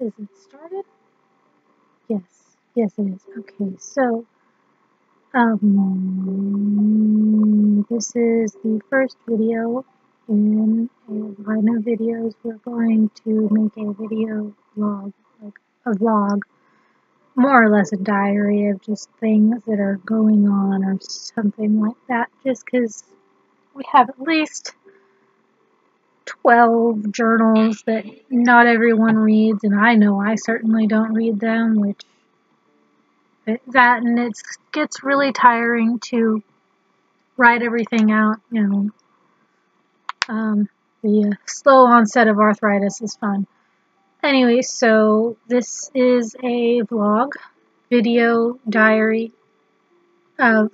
Is it started? Yes. Yes, it is. Okay, so um, this is the first video in a line of videos. We're going to make a video vlog, like a vlog, more or less a diary of just things that are going on or something like that, just because we have at least 12 journals that not everyone reads, and I know I certainly don't read them, which that and it gets really tiring to write everything out, you know. Um, the slow onset of arthritis is fun. Anyway, so this is a vlog, video diary of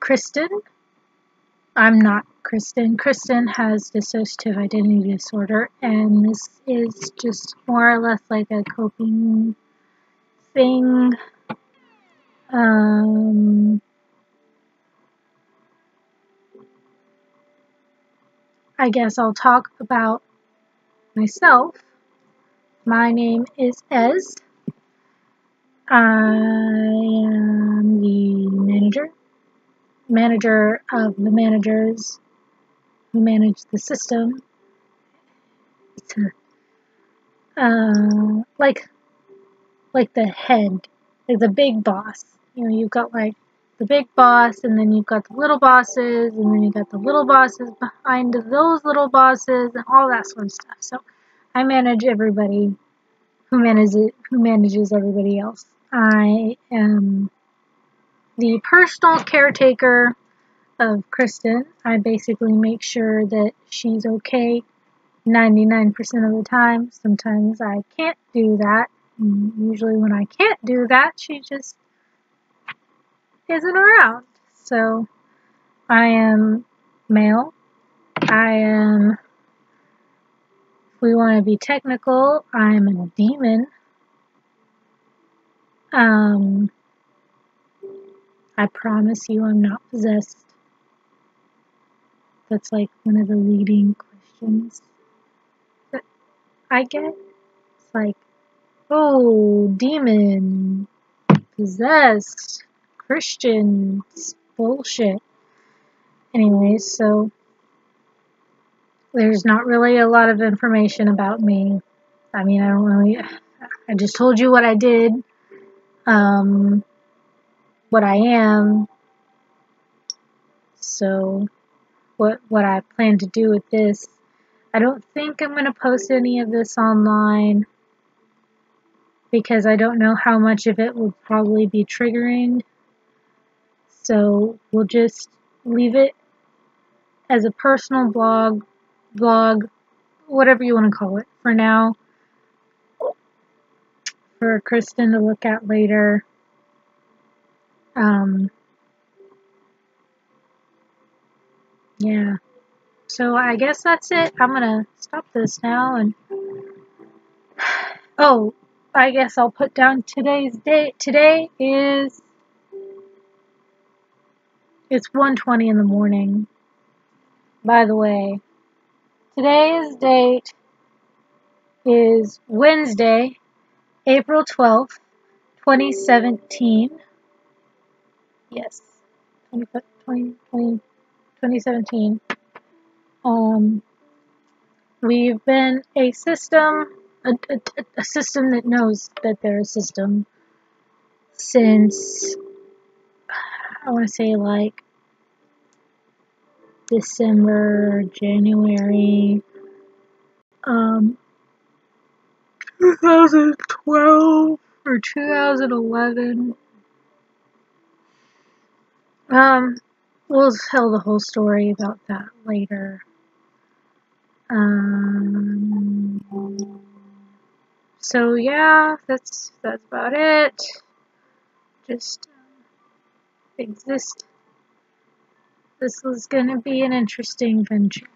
Kristen. I'm not Kristen. Kristen has dissociative identity disorder, and this is just more or less like a coping thing. Um, I guess I'll talk about myself. My name is Esz. I am the manager, manager of the managers who manage the system. Uh, like, like the head, like the big boss. You know, you've got like the big boss, and then you've got the little bosses, and then you've got the little bosses behind those little bosses, and all that sort of stuff. So, I manage everybody who manages who manages everybody else. I am the personal caretaker of Kristen, I basically make sure that she's okay 99% of the time. Sometimes I can't do that. And usually, when I can't do that, she just isn't around. So, I am male. I am, if we want to be technical, I'm a demon. Um, I promise you I'm not possessed. That's like one of the leading questions that I get. It's like, oh, demon, possessed, Christian, bullshit. Anyways, so there's not really a lot of information about me. I mean, I don't really, I just told you what I did, um, what I am. So, what what I plan to do with this. I don't think I'm going to post any of this online because I don't know how much of it will probably be triggering. So we'll just leave it as a personal blog, blog, whatever you want to call it for now. For Kristen to look at later. Um, Yeah. So I guess that's it. I'm gonna stop this now and oh, I guess I'll put down today's date. Today is it's 1:20 in the morning. By the way, today's date is Wednesday, April 12th, 2017. Yes. 20, 20, 20 2017. Um, we've been a system, a, a, a system that knows that they're a system since, I want to say like December, January, um, 2012 or 2011. Um, we'll tell the whole story about that later. Um, so yeah, that's that's about it. Just uh, exist. This was gonna be an interesting venture.